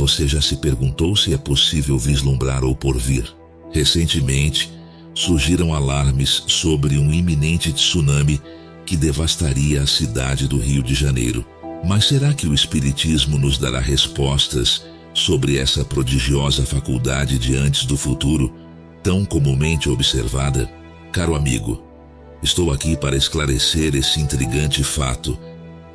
Você já se perguntou se é possível vislumbrar o porvir? Recentemente, surgiram alarmes sobre um iminente tsunami que devastaria a cidade do Rio de Janeiro. Mas será que o Espiritismo nos dará respostas sobre essa prodigiosa faculdade de antes do futuro, tão comumente observada? Caro amigo, estou aqui para esclarecer esse intrigante fato,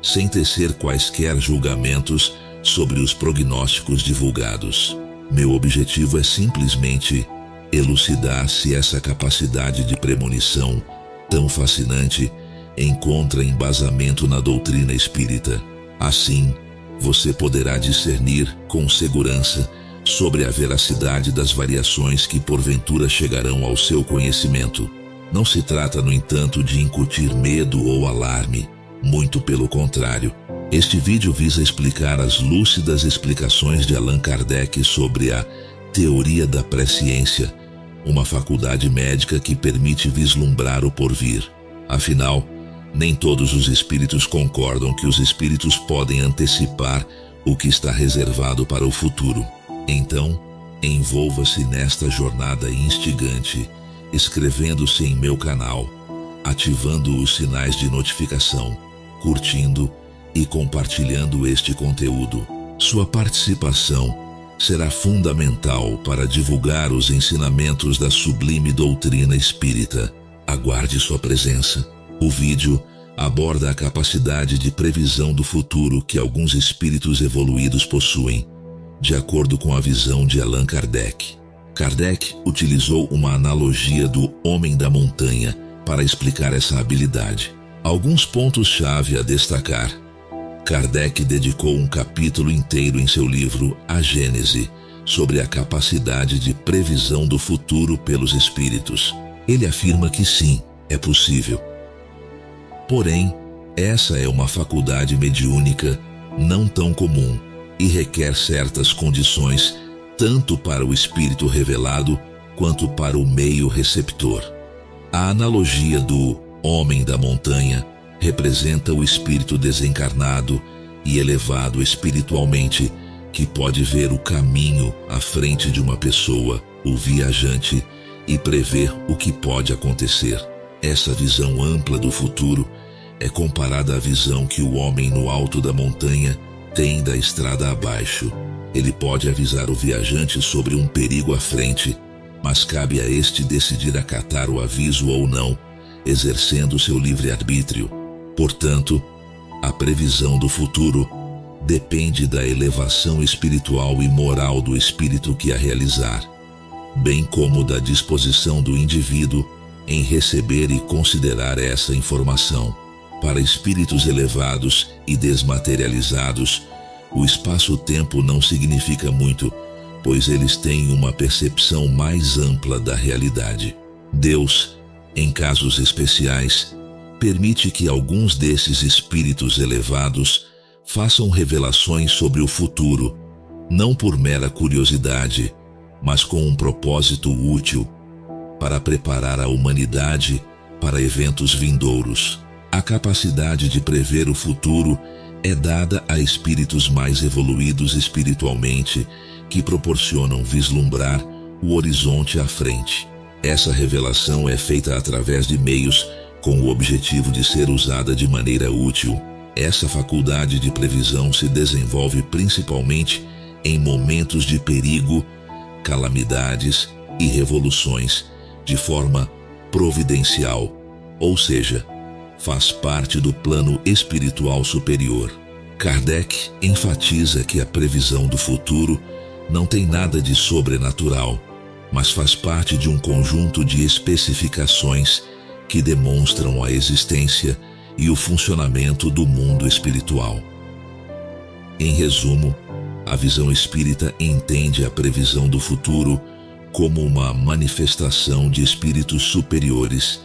sem tecer quaisquer julgamentos sobre os prognósticos divulgados. Meu objetivo é simplesmente elucidar se essa capacidade de premonição, tão fascinante, encontra embasamento na doutrina espírita. Assim, você poderá discernir com segurança sobre a veracidade das variações que porventura chegarão ao seu conhecimento. Não se trata, no entanto, de incutir medo ou alarme, muito pelo contrário. Este vídeo visa explicar as lúcidas explicações de Allan Kardec sobre a teoria da presciência, uma faculdade médica que permite vislumbrar o porvir. Afinal, nem todos os espíritos concordam que os espíritos podem antecipar o que está reservado para o futuro. Então, envolva-se nesta jornada instigante, inscrevendo-se em meu canal, ativando os sinais de notificação, curtindo e compartilhando este conteúdo. Sua participação será fundamental para divulgar os ensinamentos da sublime doutrina espírita. Aguarde sua presença. O vídeo aborda a capacidade de previsão do futuro que alguns espíritos evoluídos possuem, de acordo com a visão de Allan Kardec. Kardec utilizou uma analogia do homem da montanha para explicar essa habilidade. Alguns pontos-chave a destacar. Kardec dedicou um capítulo inteiro em seu livro A Gênese sobre a capacidade de previsão do futuro pelos espíritos. Ele afirma que sim, é possível Porém, essa é uma faculdade mediúnica não tão comum e requer certas condições tanto para o espírito revelado quanto para o meio receptor. A analogia do homem da montanha representa o espírito desencarnado e elevado espiritualmente que pode ver o caminho à frente de uma pessoa, o viajante, e prever o que pode acontecer. Essa visão ampla do futuro é comparada à visão que o homem no alto da montanha tem da estrada abaixo. Ele pode avisar o viajante sobre um perigo à frente, mas cabe a este decidir acatar o aviso ou não, exercendo seu livre-arbítrio. Portanto, a previsão do futuro depende da elevação espiritual e moral do espírito que a realizar, bem como da disposição do indivíduo em receber e considerar essa informação. Para espíritos elevados e desmaterializados, o espaço-tempo não significa muito, pois eles têm uma percepção mais ampla da realidade. Deus, em casos especiais, permite que alguns desses espíritos elevados façam revelações sobre o futuro, não por mera curiosidade, mas com um propósito útil para preparar a humanidade para eventos vindouros. A capacidade de prever o futuro é dada a espíritos mais evoluídos espiritualmente que proporcionam vislumbrar o horizonte à frente. Essa revelação é feita através de meios com o objetivo de ser usada de maneira útil. Essa faculdade de previsão se desenvolve principalmente em momentos de perigo, calamidades e revoluções de forma providencial, ou seja, faz parte do plano espiritual superior. Kardec enfatiza que a previsão do futuro não tem nada de sobrenatural, mas faz parte de um conjunto de especificações que demonstram a existência e o funcionamento do mundo espiritual. Em resumo, a visão espírita entende a previsão do futuro como uma manifestação de espíritos superiores,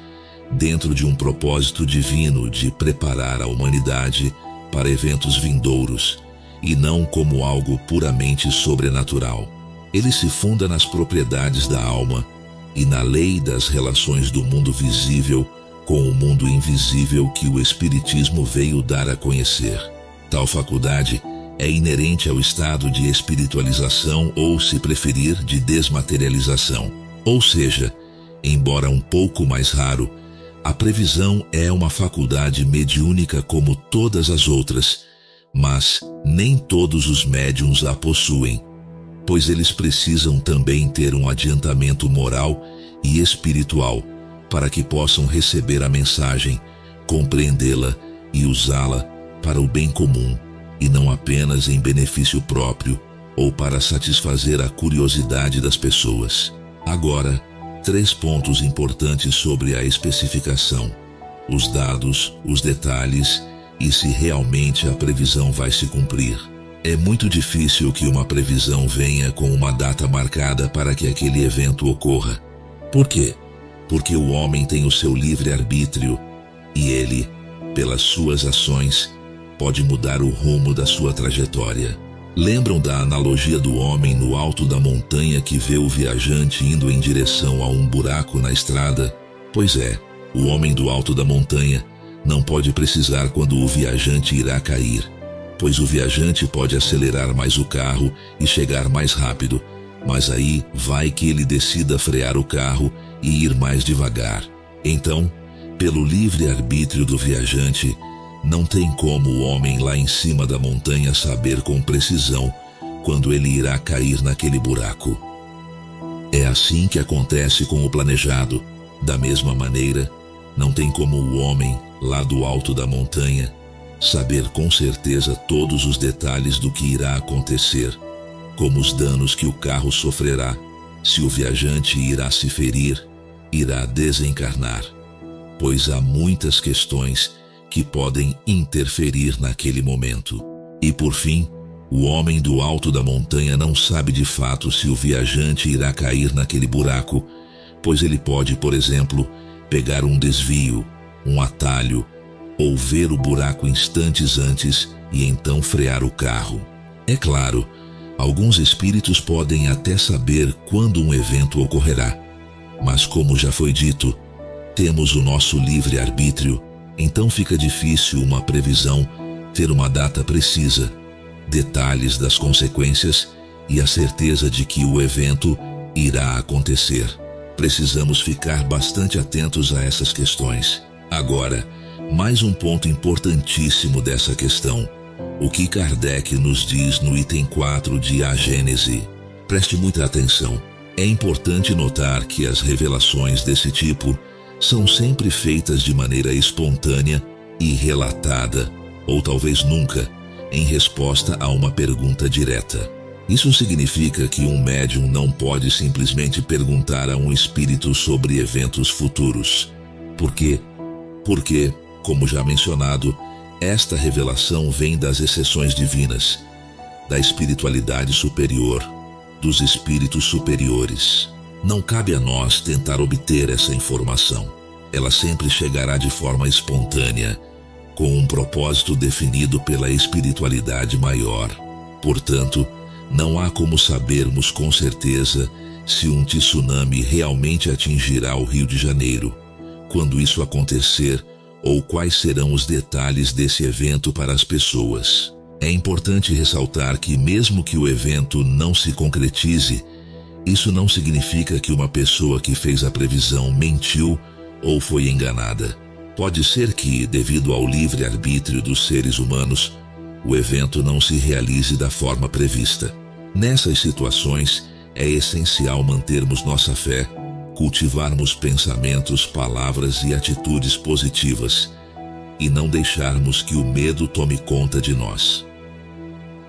dentro de um propósito divino de preparar a humanidade para eventos vindouros, e não como algo puramente sobrenatural. Ele se funda nas propriedades da alma e na lei das relações do mundo visível com o mundo invisível que o Espiritismo veio dar a conhecer. Tal faculdade é inerente ao estado de espiritualização ou, se preferir, de desmaterialização. Ou seja, embora um pouco mais raro, a previsão é uma faculdade mediúnica como todas as outras, mas nem todos os médiums a possuem, pois eles precisam também ter um adiantamento moral e espiritual para que possam receber a mensagem, compreendê-la e usá-la para o bem comum e não apenas em benefício próprio ou para satisfazer a curiosidade das pessoas. Agora, três pontos importantes sobre a especificação: os dados, os detalhes e se realmente a previsão vai se cumprir. É muito difícil que uma previsão venha com uma data marcada para que aquele evento ocorra. Por quê? Porque o homem tem o seu livre arbítrio e ele, pelas suas ações, pode mudar o rumo da sua trajetória. Lembram da analogia do homem no alto da montanha que vê o viajante indo em direção a um buraco na estrada? Pois é, o homem do alto da montanha não pode precisar quando o viajante irá cair, pois o viajante pode acelerar mais o carro e chegar mais rápido, mas aí vai que ele decida frear o carro e ir mais devagar. Então, pelo livre arbítrio do viajante, não tem como o homem lá em cima da montanha saber com precisão quando ele irá cair naquele buraco. É assim que acontece com o planejado. Da mesma maneira, não tem como o homem, lá do alto da montanha, saber com certeza todos os detalhes do que irá acontecer, como os danos que o carro sofrerá, se o viajante irá se ferir, irá desencarnar, pois há muitas questões que podem interferir naquele momento. E por fim, o homem do alto da montanha não sabe de fato se o viajante irá cair naquele buraco, pois ele pode, por exemplo, pegar um desvio, um atalho, ou ver o buraco instantes antes e então frear o carro. É claro, alguns espíritos podem até saber quando um evento ocorrerá, mas como já foi dito, temos o nosso livre arbítrio então fica difícil uma previsão ter uma data precisa, detalhes das consequências e a certeza de que o evento irá acontecer. Precisamos ficar bastante atentos a essas questões. Agora, mais um ponto importantíssimo dessa questão. O que Kardec nos diz no item 4 de A Gênese. Preste muita atenção. É importante notar que as revelações desse tipo são sempre feitas de maneira espontânea e relatada, ou talvez nunca, em resposta a uma pergunta direta. Isso significa que um médium não pode simplesmente perguntar a um espírito sobre eventos futuros. Por quê? Porque, como já mencionado, esta revelação vem das exceções divinas, da espiritualidade superior, dos espíritos superiores. Não cabe a nós tentar obter essa informação. Ela sempre chegará de forma espontânea, com um propósito definido pela espiritualidade maior. Portanto, não há como sabermos com certeza se um tsunami realmente atingirá o Rio de Janeiro, quando isso acontecer ou quais serão os detalhes desse evento para as pessoas. É importante ressaltar que, mesmo que o evento não se concretize, isso não significa que uma pessoa que fez a previsão mentiu ou foi enganada. Pode ser que, devido ao livre arbítrio dos seres humanos, o evento não se realize da forma prevista. Nessas situações, é essencial mantermos nossa fé, cultivarmos pensamentos, palavras e atitudes positivas e não deixarmos que o medo tome conta de nós.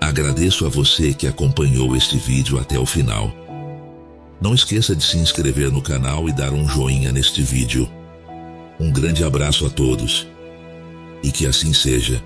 Agradeço a você que acompanhou este vídeo até o final. Não esqueça de se inscrever no canal e dar um joinha neste vídeo. Um grande abraço a todos. E que assim seja.